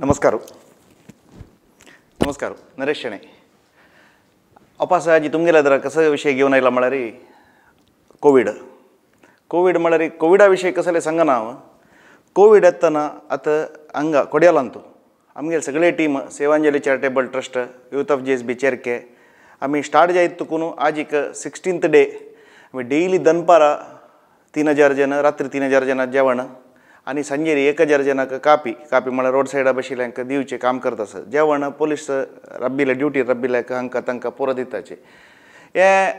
ನಮಸ್ಕಾರ. ನಮಸ್ಕಾರ. ನರೇಶ್ ಶೆಣೆ. ಅಪಾಸ ಅಜ್ಜಿ ತುಂಬಿಲ್ಲ ಅದರ ಕಸ ವಿಷಯ ಗೀವನ ಇಲ್ಲ ಮಳರಿ. ಕೋವಿಡ್. ಕೋವಿಡ್ ಮಳರಿ, ಕೋವಿಡ ವಿಷಯ ಕಸಲೆ ಸಂಘ ನಾವು. ಕೋವಿಡ್ ಎತ್ತನ ಅತ ಅಂಗ ಕೊಡ್ಯಲ್ಲಂತು ಆಮೇಲೆ ಸಗಳೇ team, Sevanjali charitable trust, youth of G S B ಚೇರ್ಕೆ ಆಮೇಲೆ ಸ್ಟಾರ್ಟ್ ಜಾಯಿತ್ತುಕೂ ಆಜಿಕ ಸಿಕ್ಸ್ಟೀನ್ತ್ ಡೇ. ಆಮೇಲೆ ಡೈಲಿ ದನ್ಪಾರ ತೀನ್ ಹಜಾರ್ ಜನ, ರಾತ್ರಿ ತೀನ್ ಹಜಾರ್ ಜನ ಜವಣ. आणि जेवण आनी सांजेरी एक हजार जनांक कापी कापी म्हळ्यार रोड सायडा बशिल्ल्यांक दिवचें काम करता आसत जेवण पोलीस रब्बिले ड्युटी रब्बीला हंका तंका पोरं दिताचे. हे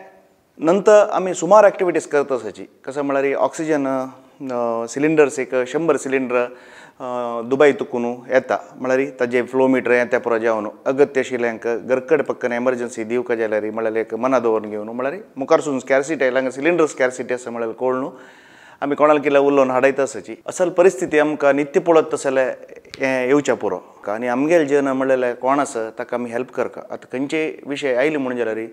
नंतर आमी सुमार एक्टिविटीज करत असायची. कसं म्हणाली ऑक्सिजन सिलिंडर्स एक शंबर सिलिंडर दुबई तुकून येता. म्हणाली ताजे फ्लोमिटर हें तें पुरा जेवण. अगत्य आशिल्ल्यांक गरकड पक्कन एमर्जन्सी दिवका जाल्यार म्हळ्यार एक मना दवरून घेवन म्हळ्यार मुखारसून स्कॅरसिटी आयला सिलिंडर स्कॅरसिटी असं म्हळ्यार कोळ न्हू आमी कोणाला केल्या उलोवन हाडयता आसाची असल परिस्थिती आमकां नित्य पळत तसले हें येवच्या पुरो. आनी आमगेले जन म्हणलें कोण आसा ताका आमी हेल्प करका आतां खंयचे विशय आयले म्हणून जाल्यार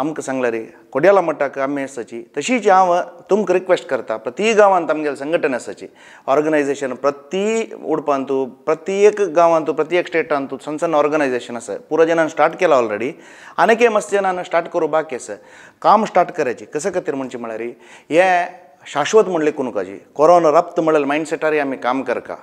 आमकां सांगल्यार कोड्याला मट्टाक आमी आसाची तशीच हांव तुमकां रिक्वेस्ट करता प्रती गांवांत आमगेलें संघटन आसाची ऑर्गनायजेशन प्रती उडपान तूं प्रत्येक गांवांत तूं प्रत्येक स्टेटान तूं सण सण ऑर्गनायजेशन आसा पुरो जनान स्टार्ट केला ऑलरेडी आनीक मस्त जनान स्टार्ट करूं बाकी आसा काम स्टार्ट करायची. कसं खातीर म्हणचे म्हळ्यार हें शाश्वत म्हणले कुनुकाजी कोरोना रप्त म्हणल्यार मायंडसेटार आमी काम करका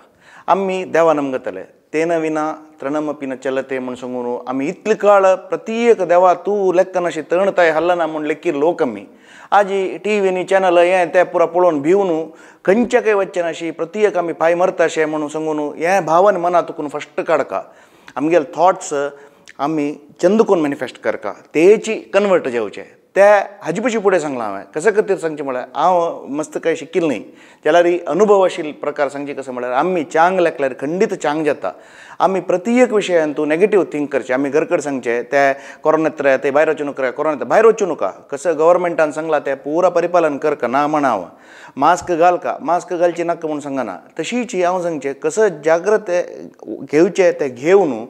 आमी देवा नमगतले. तेन विना तृणमपी न चलते म्हण सांगून आमी इतले काळ प्रत्येक देवा तूं लेक्कन अशी तणताय हल्लना म्हण लेखी लोक आमी आजी टी व्हीनी चॅनल हें तें पुरो पळोवन भिवन खंयच्याकय वच्चेन अशी प्रत्येक आमी पांय मरता अशें म्हणून सांगून हें भावन मना तुकून फस्ट काडका आमगेले थॉट्स आमी चंदकून मॅनिफेस्ट करका तेची कन्वर्ट जेवचे. त्या हाजे पशी फुडें सांगलां हांवें कसं खातीर सांगचें म्हळ्यार हांव मस्त कांय शिकिल्ल न्ही. जाल्यार अनुभव आशिल्ले प्रकार सांगचे कसं म्हळ्यार आमी चांग लागल्यार खंडीत चांग जाता. आमी प्रत्येक विशयान तूं नॅगेटीव थिंक करचें. आमी घरकड सांगचें ते कोरोना येतले ते भायर वचूं नका कोरोना भायर वचूं नका. कसं गव्हर्मेंटान सांगलां तें पुरा परिपालन कर का ना म्हणा हांव मास्क घाल का? मास्क घालची नाका म्हूण सांगना तशीच हांव सांगचें कसं जाग्रत घेवचें तें घेव न्हू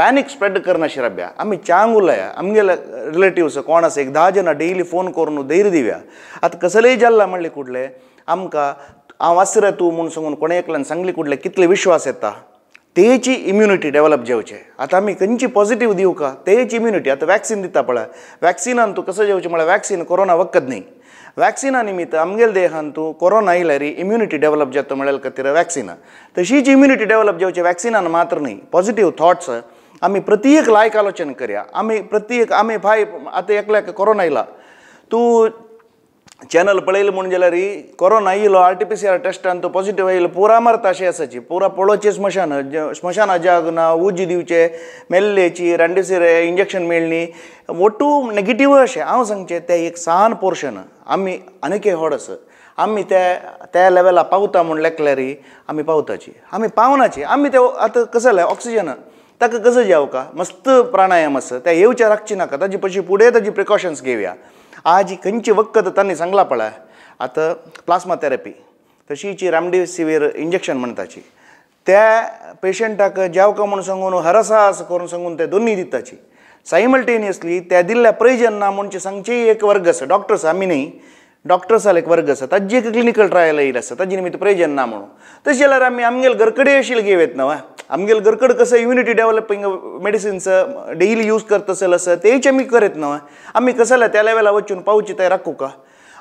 स्प्रेड करनाशी राब्या आमी चांग उलया आमगेले रिलेटिव्स कोण आसा एक धा जाणां डेली फोन करून धैर्य दिव्या आतां कसलेय जाल्ला म्हणलें कुठले आमकां हांव आस रे तूं म्हूण सांगून कोणे सांगली सांगलें कितले विश्वास येता? तेची इम्युनिटी डेव्हलप जेवचे. आतां आमी खंयची पॉझिटिव्ह दिवं का? तेची इम्युनिटी आतां वॅक्सिन दिता पळय वॅक्सिनान तूं कसं जेवचें? म्हळ्यार वॅक्सिन कोरोना वखद न्ही. वॅक्सिना निमित्त आमगेले देहान तूं कोरोना आयल्यार इम्युनिटी डेव्हलप जाता म्हळ्यार खातीर वॅक्सिना तशीच इम्युनिटी डेव्हलप जेवचे वॅक्सिनान मात्र न्ही. पॉझिटिव्ह थॉट्स आमी प्रत्येक लायक आलोचन करया. आमी प्रत्येक आमी भाय आतां एकल्याक कोरोना आयला तूं चॅनल पळयलें म्हूण जाल्यार कोरोना आयलो R T P C R टेस्टान तो पॉझिटीव आयलो पुरा मारता अशें आसाची पुरा पळोवचें स्मशान स्मशाना जाग ना उजी दिवचे मेल्लेची रेंडेसिर इंजेक्शन मेळ्ळी ओटू नेगेटीव अशें हांव सांगचें तें एक सान पोर्शन आमी आनीक व्हड आसा आमी ते त्या लेवला पावता म्हूण लेखल्यार आमी पावताची. आमी पावनाची. आमी ते आतां कसं जालें ऑक्सिजन ताका कसं जेवका मस्त प्राणायाम असं. त्या येवच्या राखची नाका. ताजे पशी पुढे ताजी प्रिकॉशन्स घेवया आज खंयची वखद तांणी सांगला पळय आतां प्लास्मा थेरपी तशीची रेमडेसिवीर इंजेक्शन म्हणटाची त्या पेशंटाक जेवका म्हूण सांगून हरसास करून सांगून ते दोनी दिताची सायमल्टेनियसली त्या दिल्ल्या प्रयोजन ना म्हणचे सांगचे एक वर्ग आसा डॉक्टर्स आमी न्ही. डॉक्टर्साल एक वर्ग आसा ताजी एक क्लिनिकल ट्रायल येयला आसा ताजे निमित्त प्रयोजन ना म्हणून तशें जाल्यार आमी आमगेले गरकडे आशिल्ले घेवत ना आमगेले गरकड कसं immunity developing medicines daily use करत असेल असं तेच आमी करत ना आमी कसं जाल्यार त्या लेवला वचून पावची ते राखू का?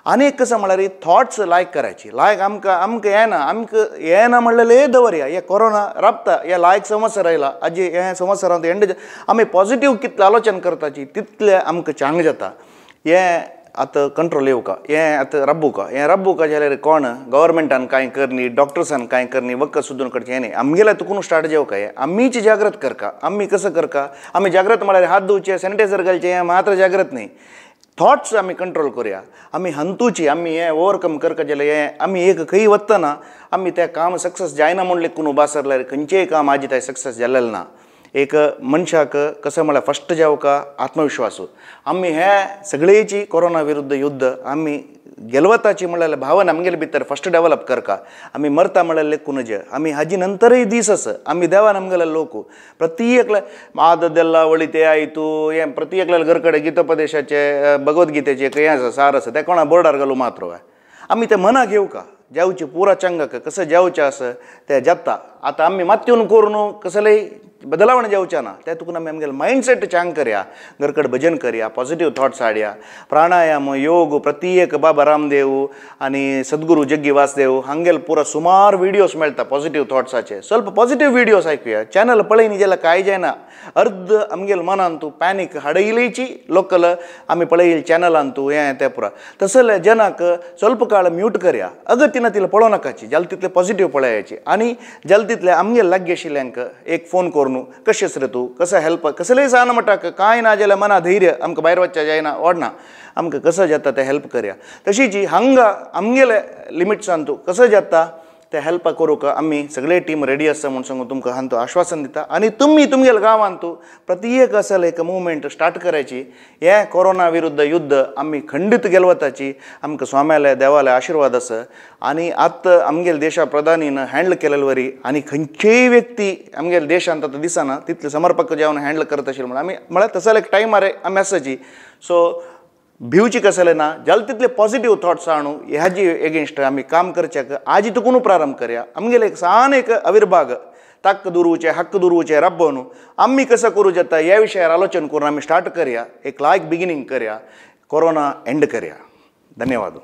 आनीक कसं म्हळ्यार थॉट्स लायक करायची. लायक आमकां आमकां येना आमकां येना म्हणलेले दवरया हे कोरोना राबता हे लायक समस्या आयला आजी हे समस्या एंड आमी पॉझिटीव कितले आलोचन करताची तितलें आमकां चांग जाता. हें आतां कंट्रोल येवका हें आतां रब्बुका हें रब्बुका जाल्यार कोण गव्हर्मेंटान कांय करनी डॉक्टर्सान कांय करनी वखद सुद्दां करचें हें न्ही आमगेल्या तुकून स्टार्ट जेवका हें आमीच जागृत करका आमी कसं करका आमी जागृत म्हळ्यार हात धुवचे सॅनिटायझर घालचें हें मात्र जागृत न्ही थॉट्स आमी कंट्रोल करुया आमी हंतुची आमी हें ओवरकम करका जाल्यार हें आमी एक खंय वत्तना आमी तें काम सक्सेस जायना म्हण लेखून उबा सरल्यार खंयचेंय काम आजी थंय सक्सेस जाल्लेलें ना एक मनशाक कसं म्हणल्यार फस्ट जे का? आत्मविश्वास. आम्ही ह्या सगळेची कोरोना विरुद्ध युद्ध आम्ही गेलवताची म्हणल्यार भावना आमगेले भितर फस्ट डेवलप करका आम्ही मरता म्हणल्यार लेखून जे? आम्ही हाजी नंतरय दीस असं आम्ही देवान आमगेले लोक. प्रतियेकल्या आददेल्ला वळी ते आई तू. प्रतियेकल्या प्रत्येकला घरकडे गीतोपदेशाचे भगवद्गीतेचे हें आसा सार असं ते कोणा बोर्डार घालू मात्र आम्ही ते मना घेऊ का? जाऊचे पुरा चंगक कसं जेवचें असं ते जाता आता आम्ही मातयून करून कसलंही बदलावण जेवच्या ना ते तुका आमी आमगेले मायंडसेट चांग करया घरकड भजन करया पॉझिटिव्ह थॉट्स हाडया प्राणायाम योग प्रत्येक बाबा रामदेव आनी सद्गुरू जग्गी वासदेव हांगेल पुरो सुमार विडियोज मेळटा पॉझिटिव्ह थॉट्साचे ಸ್ವಲ್ಪ पॉझिटिव्ह विडियोज आयकुया चॅनल पळय न्ही जाल्यार कांय जायना अर्द आमगेल मनान तूं पॅनीक हाडयलीची लोकल आमी पळयल चॅनलान तूं हें तें पुरा तसले जनाक ಸ್ವಲ್ಪ काळ म्यूट करया अगर तिनं तिला पळोवं नाकाची जाल्यार तितले पॉझिटिव्ह पळयाची आनी जाल्यार तितले आमगे लागीं आशिल्ल्यांक एक फोन करून कशें आसा रे तूं कसो हेल्प कसलेय सांग म्हणटाक कांय ना जाल्यार मना धैर्य आमकां भायर वचचें जायना ओडना आमकां कसो जाता तें हेल्प करया तशीच हांगा आमगेले लिमिट्सान तूं कसो जाता ते हेल्प करूंक आमी सगळे टीम रेडी आसा म्हूण सांगून तुमकां हांव आश्वासन दिता. आनी तुमी तुमगेल्या गांवांत तूं प्रत्येक असल एक मुवमेंट स्टार्ट करायची. हे कोरोना विरुद्ध युद्ध आमी खंडीत गेलवताची. आमकां स्वाम्याले देवाले आशिर्वाद आसा आनी आतां आमगेल्या देशा प्रधानीन हँडल केलेले वरी आनी खंयचेय व्यक्ती आमगेल्या देशांत आतां दिसना तितले समर्पक जेवण हँडल करत आशिल्ले म्हणून आमी म्हळ्यार तसले एक टायमार आमी आसाची सो भिवची कसले ना जाल्यार तितले पॉझिटिव्ह थॉट्स आणू ह्याची एगेन्स्ट आमी काम करच्याक आजी तुकून प्रारंभ करया आमगेले एक सान एक अविर्भाग ताक दुरुचे हक्क दुरुचे रब्ब न्हू आमी कसं करूं जाता ह्या विशयार आलोचन करून आमी स्टार्ट करया एक लायक बिगिनींग करया कोरोना एंड करया धन्यवाद